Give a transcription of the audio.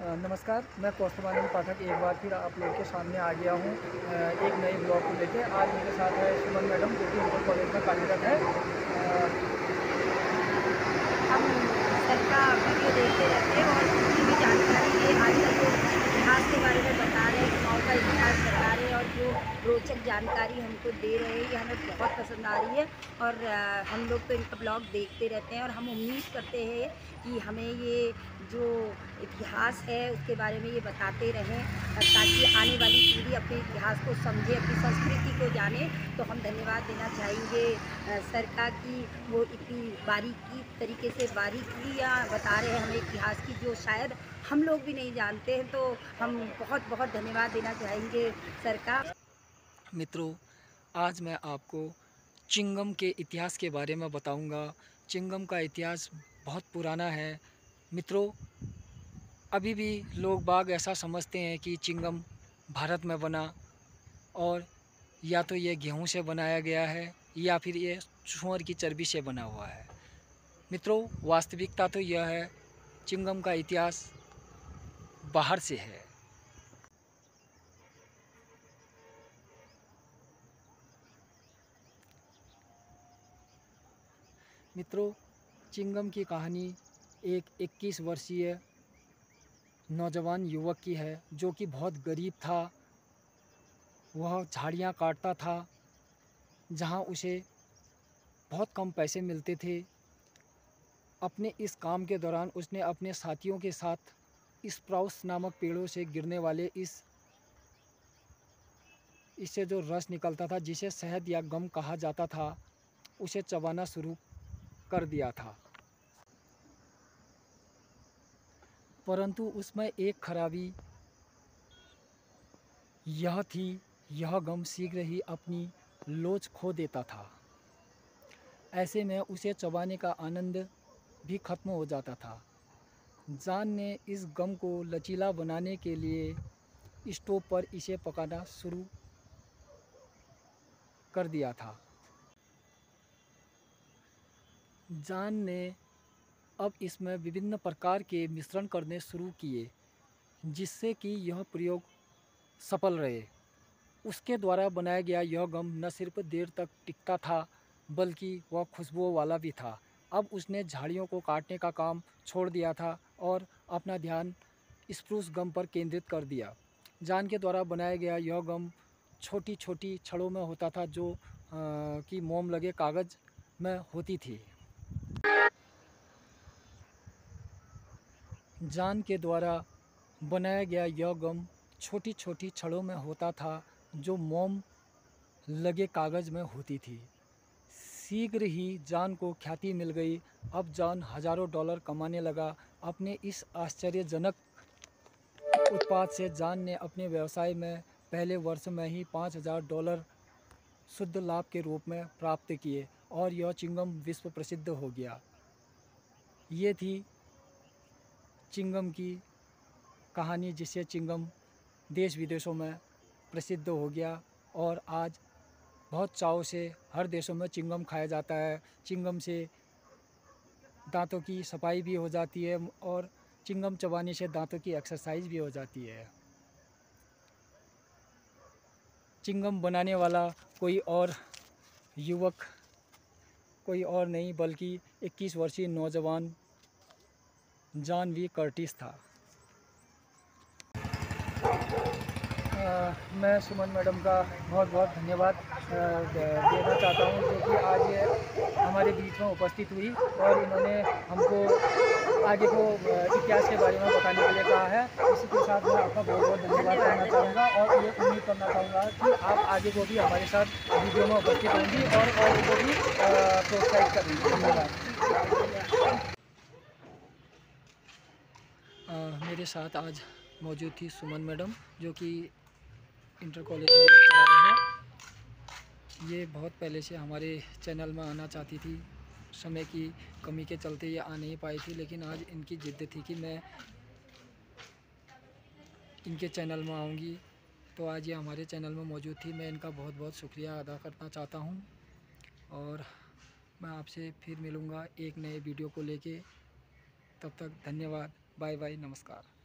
नमस्कार, मैं कौस्तुभानंद पाठक एक बार फिर आप लोग के सामने आ गया हूँ एक नए ब्लॉग को लेकर आज मेरे साथ है सुमन मैडम, जो कि इंटर कॉलेज में कार्यरत है। देखते रहते हैं और भी जानकारी ये आजकल जो इतिहास के बारे में बता रहे हैं गाँव का इतिहास बता रहे हैं। जो रोचक जानकारी हमको दे रहे हैं ये हमें बहुत पसंद आ रही है और हम लोग तो इनका ब्लॉग देखते रहते हैं और हम उम्मीद करते हैं कि हमें ये जो इतिहास है उसके बारे में ये बताते रहें ताकि आने वाली पीढ़ी अपने इतिहास को समझे अपनी संस्कृति को जाने। तो हम धन्यवाद देना चाहेंगे अ, सरकार की वो इतनी बारीकी तरीके से बारीकियाँ बता रहे हैं हमें इतिहास की जो शायद हम लोग भी नहीं जानते हैं। तो हम बहुत बहुत धन्यवाद देना चाहेंगे सरकार मित्रों, आज मैं आपको चिंगम के इतिहास के बारे में बताऊँगा। चिंगम का इतिहास बहुत पुराना है। मित्रों, अभी भी लोग बाग ऐसा समझते हैं कि चिंगम भारत में बना और या तो ये गेहूँ से बनाया गया है या फिर ये सुअर की चर्बी से बना हुआ है। मित्रों, वास्तविकता तो यह है, चिंगम का इतिहास बाहर से है। मित्रों, चिंगम की कहानी एक 21 वर्षीय नौजवान युवक की है, जो कि बहुत गरीब था। वह झाड़ियाँ काटता था, जहाँ उसे बहुत कम पैसे मिलते थे। अपने इस काम के दौरान उसने अपने साथियों के साथ इस स्प्राउस नामक पेड़ों से गिरने वाले इस, इससे जो रस निकलता था, जिसे शहद या गम कहा जाता था, उसे चबाना शुरू कर दिया था। परंतु उसमें एक खराबी यह थी, यह गम शीघ्र ही अपनी लोच खो देता था। ऐसे में उसे चबाने का आनंद भी खत्म हो जाता था। जान ने इस गम को लचीला बनाने के लिए स्टोव पर इसे पकाना शुरू कर दिया था। जान ने अब इसमें विभिन्न प्रकार के मिश्रण करने शुरू किए, जिससे कि यह प्रयोग सफल रहे। उसके द्वारा बनाया गया यह गम न सिर्फ़ देर तक टिकता था, बल्कि वह खुशबू वाला भी था। अब उसने झाड़ियों को काटने का काम छोड़ दिया था और अपना ध्यान स्प्रूस गम पर केंद्रित कर दिया। जान के द्वारा बनाया गया यह गम छोटी छोटी छड़ों में होता था जो कि मोम लगे कागज़ में होती थी। जान के द्वारा बनाया गया यह गम छोटी छोटी छड़ों में होता था जो मोम लगे कागज़ में होती थी। शीघ्र ही जान को ख्याति मिल गई। अब जान हज़ारों डॉलर कमाने लगा। अपने इस आश्चर्यजनक उत्पाद से जान ने अपने व्यवसाय में पहले वर्ष में ही पाँच हज़ार डॉलर शुद्ध लाभ के रूप में प्राप्त किए और यह चिंगम विश्व प्रसिद्ध हो गया। ये थी चिंगम की कहानी जिससे चिंगम देश विदेशों में प्रसिद्ध हो गया और आज बहुत चाव से हर देशों में चिंगम खाया जाता है। चिंगम से दांतों की सफ़ाई भी हो जाती है और चिंगम चबाने से दांतों की एक्सरसाइज भी हो जाती है। चिंगम बनाने वाला कोई और युवक, कोई और नहीं, बल्कि 21 वर्षीय नौजवान जॉन वी कर्टिस था। आ, मैं सुमन मैडम का बहुत बहुत धन्यवाद देना चाहता हूँ जो कि आज ये हमारे बीच में उपस्थित हुई और इन्होंने हमको आगे को इतिहास के बारे में बताने के लिए कहा है। इसी के साथ मैं आपका बहुत बहुत धन्यवाद करना चाहूँगा और ये उम्मीद करना चाहूँगा कि आप आगे को भी हमारे साथ वीडियो में उपस्थित होंगी और और को भी प्रोत्साहित करेंगे। धन्यवाद। मेरे साथ आज मौजूद थी सुमन मैडम, जो कि इंटर कॉलेज में लेक्चरर है। ये बहुत पहले से हमारे चैनल में आना चाहती थी। समय की कमी के चलते ये आ नहीं पाई थी, लेकिन आज इनकी ज़िद्द थी कि मैं इनके चैनल में आऊँगी। तो आज ये हमारे चैनल में मौजूद थी। मैं इनका बहुत बहुत शुक्रिया अदा करना चाहता हूँ। और मैं आपसे फिर मिलूँगा एक नए वीडियो को लेके। तब तक धन्यवाद। बाय बाय नमस्कार.